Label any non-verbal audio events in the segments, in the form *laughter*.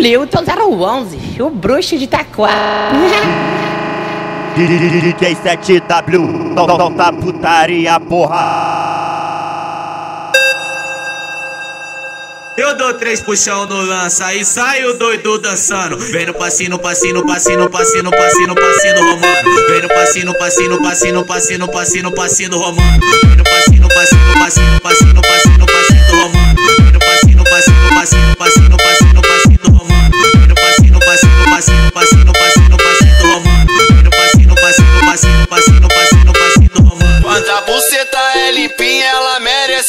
Lilton 011, o bruxo de Taquá. DJ 7W, solta putaria, porra. Eu dou três puxão no lança e saio doido dançando. Vem no passinho, passinho, passinho, passinho, passinho, passinho romano. Vem no passinho, passinho, passinho, passinho, passinho, passinho romano. Vem no passinho,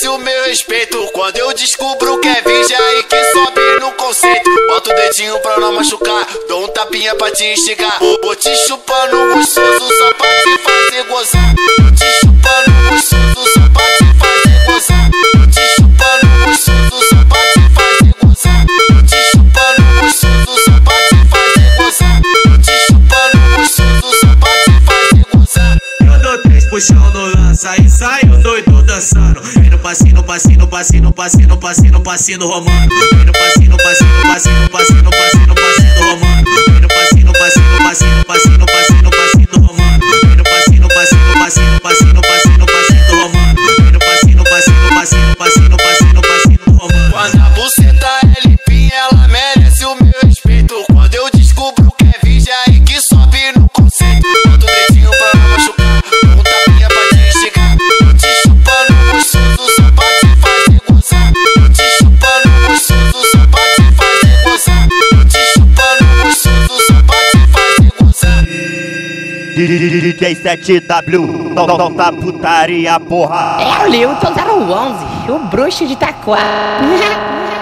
merece o meu respeito. Quando eu descubro que é virgem, aí que sobe no conceito. Bota o dedinho pra não machucar, dou um tapinha pra te instigar. Vou te chupando gostoso só pra te fazer gozar. E saio doido dançando. Vem no passinho, passinho, passinho, passinho, passinho, passinho romano. Vem no passinho, passinho, passinho, passinho, passinho, passinho romano. Vem no passinho, passinho, passinho, passinho, passinho, passinho romano. Vem no passinho, passinho, passinho, passinho, passinho, passinho romano. Vem no passinho, passinho, passinho, passinho, passinho, passinho romano. Quando a buceta é limpinha, ela merece o meu respeito. Quando eu descubro que é virgem, aí que sobe no conceito. DJ7W, solta tá putaria, porra. É o Lilton 011, o bruxo de Taquara. *laughs*